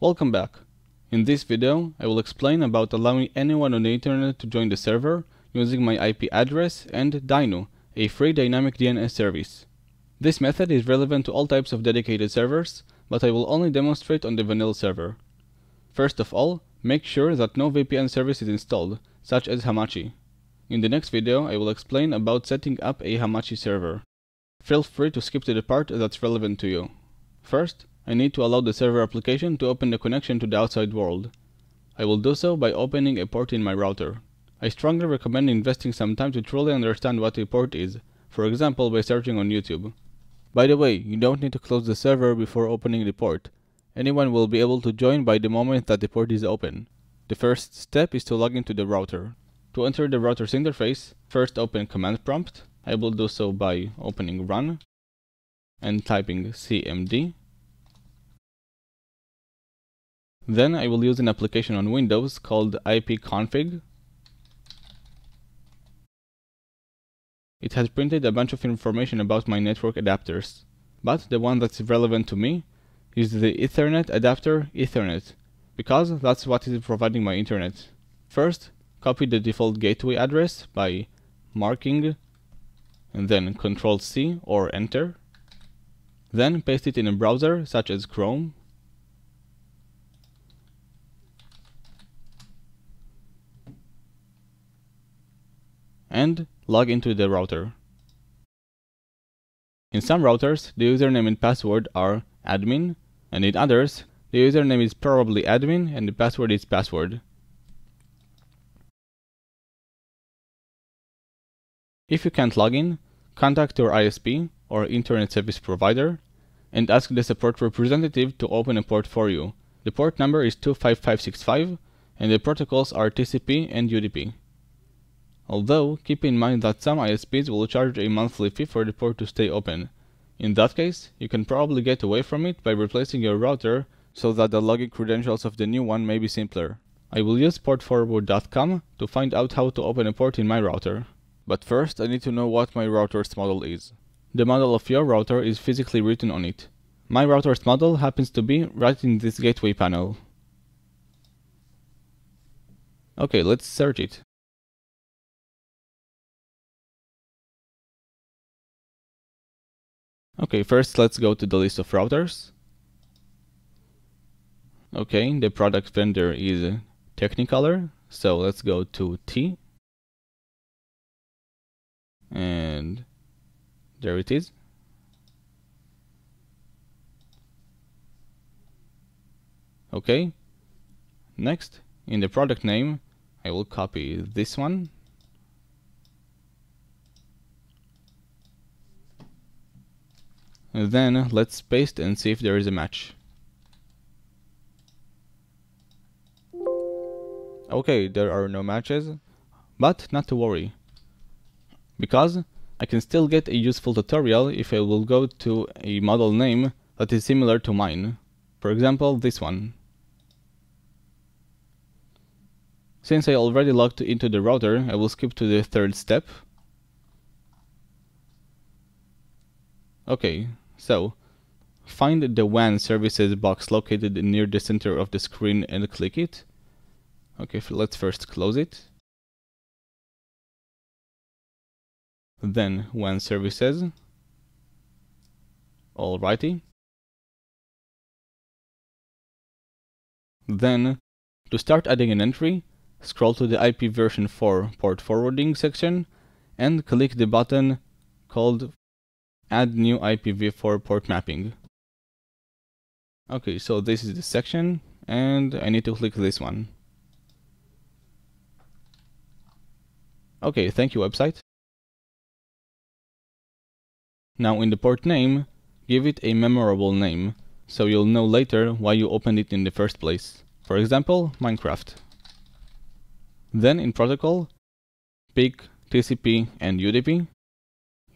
Welcome back. In this video, I will explain about allowing anyone on the internet to join the server using my IP address and Dynu, a free dynamic DNS service. This method is relevant to all types of dedicated servers, but I will only demonstrate on the vanilla server. First of all, make sure that no VPN service is installed, such as Hamachi. In the next video, I will explain about setting up a Hamachi server. Feel free to skip to the part that's relevant to you. First, I need to allow the server application to open the connection to the outside world. I will do so by opening a port in my router. I strongly recommend investing some time to truly understand what a port is, for example by searching on YouTube. By the way, you don't need to close the server before opening the port. Anyone will be able to join by the moment that the port is open. The first step is to log into the router. To enter the router's interface, first open command prompt. I will do so by opening run and typing cmd Then I will use an application on Windows called ipconfig. It has printed a bunch of information about my network adapters, but the one that's relevant to me is the Ethernet adapter Ethernet, because that's what is providing my internet. First, copy the default gateway address by marking and then Ctrl C or Enter. Then paste it in a browser such as Chrome and log into the router. In some routers, the username and password are admin, and in others, the username is probably admin and the password is password. If you can't log in, contact your ISP or internet service provider and ask the support representative to open a port for you. The port number is 25565 and the protocols are TCP and UDP. Although, keep in mind that some ISPs will charge a monthly fee for the port to stay open. In that case, you can probably get away from it by replacing your router so that the login credentials of the new one may be simpler. I will use portforward.com to find out how to open a port in my router. But first, I need to know what my router's model is. The model of your router is physically written on it. My router's model happens to be right in this gateway panel. Okay, let's search it. Okay, first let's go to the list of routers. Okay, the product vendor is Technicolor, so let's go to T. And there it is. Okay, next, in the product name, I will copy this one Then let's paste and see if there is a match. Okay, there are no matches, but not to worry. Because I can still get a useful tutorial if I will go to a model name that is similar to mine. For example, this one. Since I already logged into the router, I will skip to the third step Okay, so find the WAN services box located near the center of the screen and click it. Okay, let's first close it. Then WAN services. Alrighty. Then, to start adding an entry, scroll to the IP version 4 port forwarding section and click the button called add new IPv4 port mapping. Okay, so this is the section and I need to click this one. Okay, thank you website. Now in the port name, give it a memorable name, so you'll know later why you opened it in the first place. For example, Minecraft. Then in protocol, pick TCP and UDP,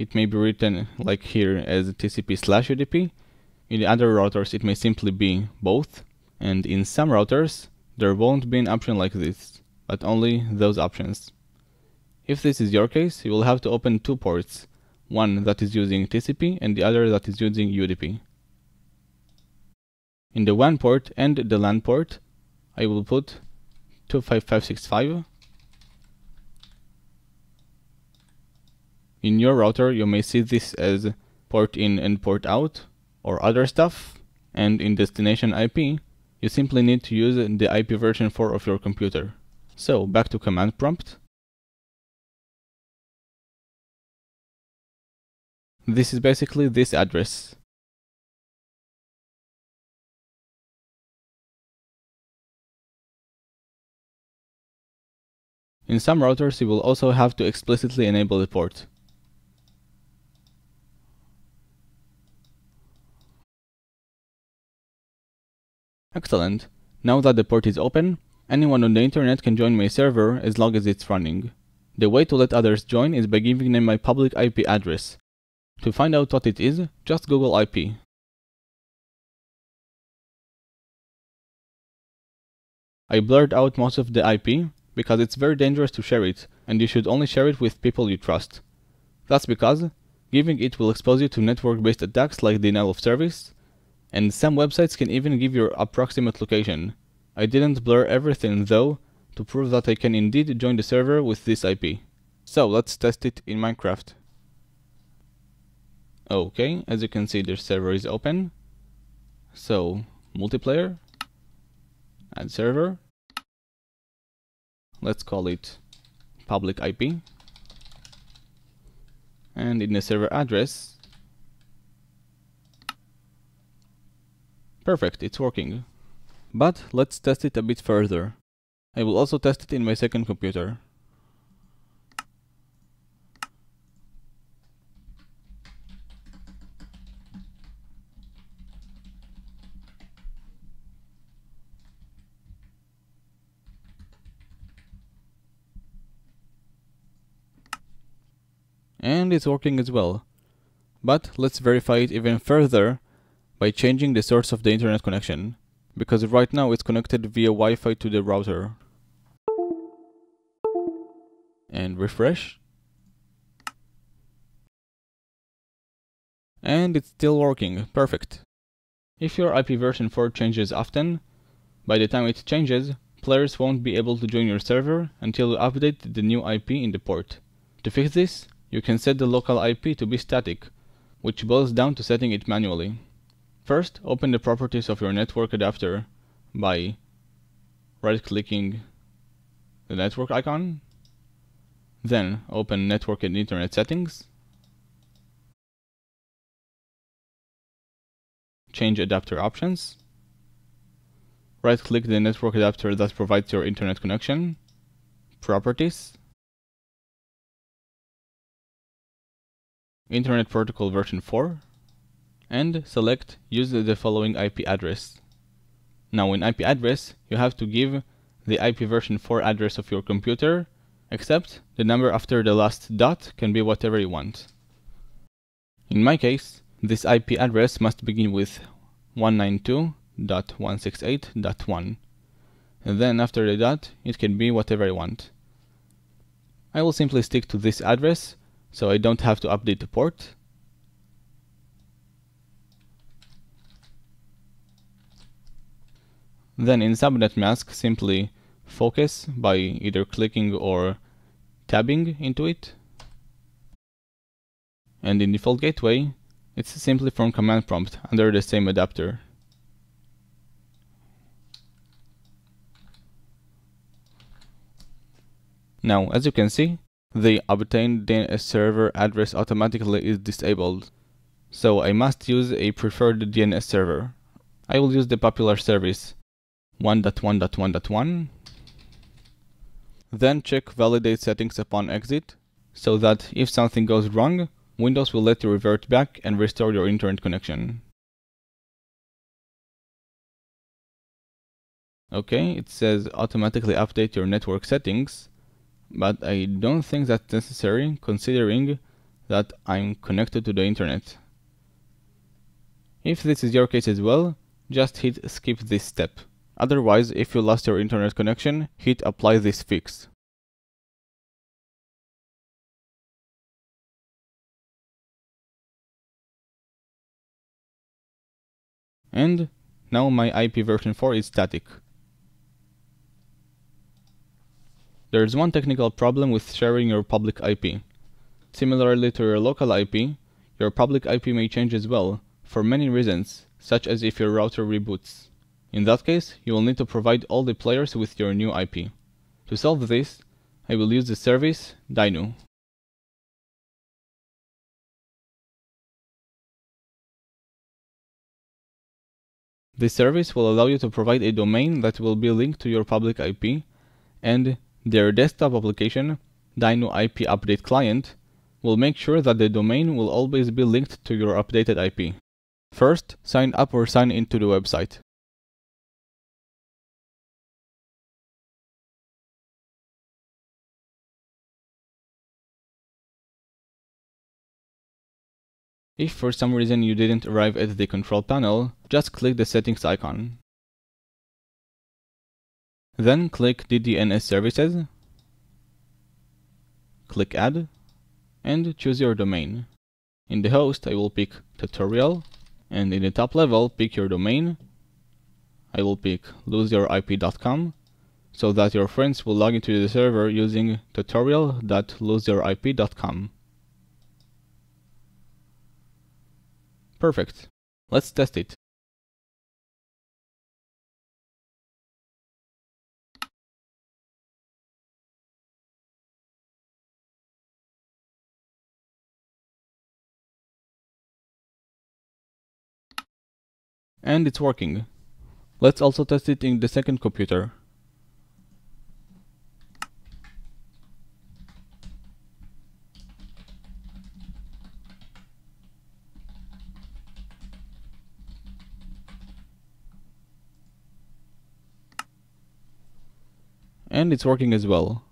it may be written like here as TCP slash UDP. In other routers it may simply be both, and in some routers there won't be an option like this, but only those options. If this is your case, you will have to open two ports, one that is using TCP and the other that is using UDP. In the WAN port and the LAN port, I will put 25565. In your router, you may see this as port in and port out, or other stuff, and in destination IP, you simply need to use the IP version 4 of your computer. So, back to command prompt. This is basically this address. In some routers you will also have to explicitly enable the port. Excellent. Now that the port is open, anyone on the internet can join my server as long as it's running. The way to let others join is by giving them my public IP address. To find out what it is, just Google IP. I blurred out most of the IP because it's very dangerous to share it, and you should only share it with people you trust. That's because giving it will expose you to network-based attacks like denial of service, and some websites can even give your approximate location. I didn't blur everything though, to prove that I can indeed join the server with this IP. So let's test it in Minecraft. Okay, as you can see the server is open. So, multiplayer, add server, let's call it public IP and in the server address perfect it's working. But let's test it a bit further. I will also test it in my second computer. And it's working as well. But let's verify it even further by changing the source of the internet connection, because right now it's connected via Wi-Fi to the router. And refresh. And it's still working, perfect. If your IP version 4 changes often, by the time it changes, players won't be able to join your server until you update the new IP in the port. To fix this, you can set the local IP to be static, which boils down to setting it manually. First, open the properties of your network adapter by right-clicking the network icon, then open Network and Internet Settings, change adapter options, right-click the network adapter that provides your internet connection, Properties, Internet Protocol version 4 and select use the following IP address. Now in IP address you have to give the IP version 4 address of your computer except the number after the last dot can be whatever you want. In my case, this IP address must begin with 192.168.1 and then after the dot it can be whatever I want. I will simply stick to this address so I don't have to update the port. Then in subnet mask simply focus by either clicking or tabbing into it. And in default gateway, it's simply from command prompt under the same adapter. Now, as you can see, the obtained DNS server address automatically is disabled. So I must use a preferred DNS server. I will use the popular service 1.1.1.1 then check validate settings upon exit so that if something goes wrong, Windows will let you revert back and restore your internet connection. Okay, it says automatically update your network settings but I don't think that's necessary considering that I'm connected to the internet. If this is your case as well, just hit skip this step. Otherwise, if you lost your internet connection, hit apply this fix. And Now my IP version 4 is static. There is one technical problem with sharing your public IP. Similarly to your local IP, your public IP may change as well, for many reasons, such as if your router reboots. In that case, you will need to provide all the players with your new IP. To solve this, I will use the service Dynu. This service will allow you to provide a domain that will be linked to your public IP, and their desktop application, Dynu IP Update Client, will make sure that the domain will always be linked to your updated IP. First, sign up or sign into the website. If for some reason you didn't arrive at the control panel, just click the settings icon. Then click DDNS Services, click Add, and choose your domain. In the host, I will pick tutorial, and in the top level, pick your domain. I will pick loseyourip.com, so that your friends will log into the server using tutorial.loseyourip.com. Perfect. Let's test it. And it's working. Let's also test it in the second computer. And it's working as well.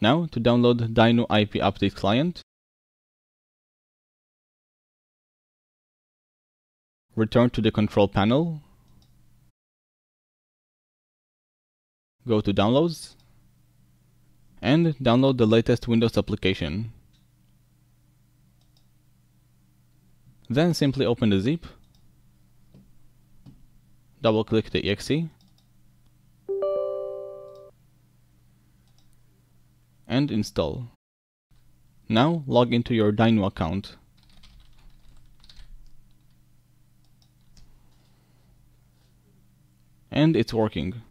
Now to download Dynu IP Update Client, return to the control panel, go to Downloads, and download the latest Windows application. Then simply open the zip, double click the exe, and install. Now log into your Dynu account. And it's working.